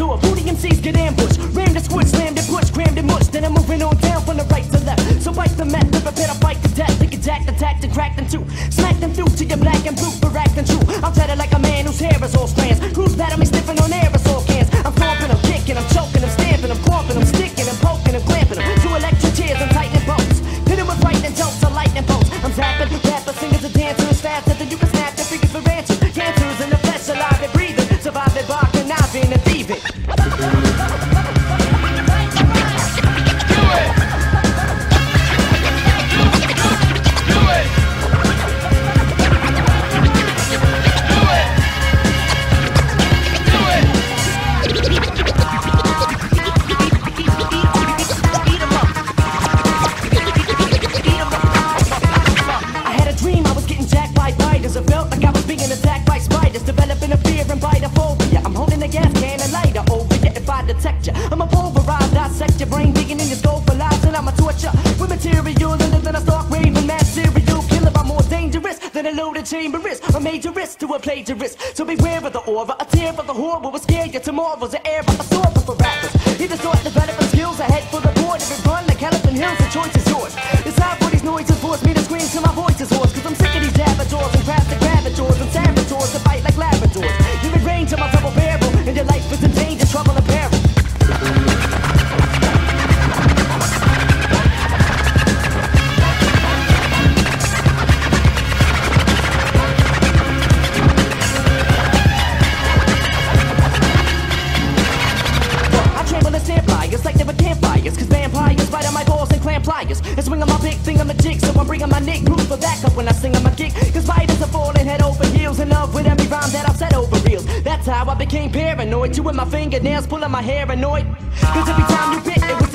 door. Booty MCs get ambushed. Rammed the squid, slammed and push, crammed and mush. Then I'm moving on down from the right to left. So bite the mat, rip a pit, I bite to death. Think attack, attack, and crack them too. Smack them through to your black and blue for acting true. I'm tatted like a man whose hair is all strands. Detect you. I'm a pulverize, dissect your brain, digging in your skull for lies, and I'm a torture. With material and then I start raving mad serial killer. I'm more dangerous than a loaded chamber is. A major risk to a plagiarist. So beware of the aura, a tear for the horror will scare you. Tomorrow's an of sword balls and clamp pliers. And swing on my big thing on the jig. So I'm bringing my Nick proof for backup when I sing on my gig. Cause spiders are falling head over heels in love with every rhyme that I've said over reels. That's how I became paranoid. Chewing my fingernails, pulling my hair annoyed. Cause every time you bit, it was